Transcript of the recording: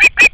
Beep, beep.